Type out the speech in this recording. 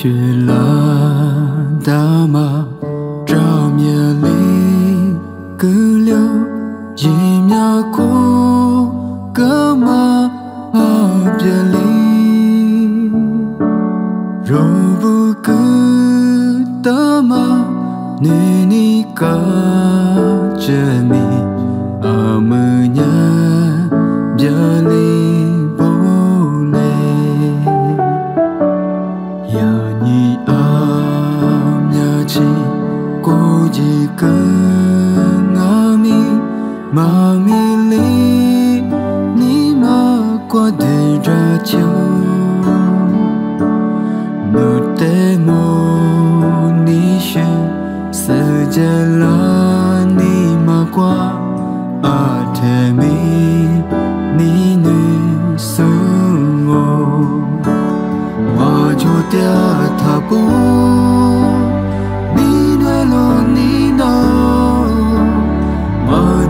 绚烂大马照面里个了，一秒过个马啊别离，若不个大马，你你个着你，阿么呀别离。Mà mi lý ni mà qua đời ra chiều. Nụ tê mô ni shu ni mà qua thề ni nữ ngô mà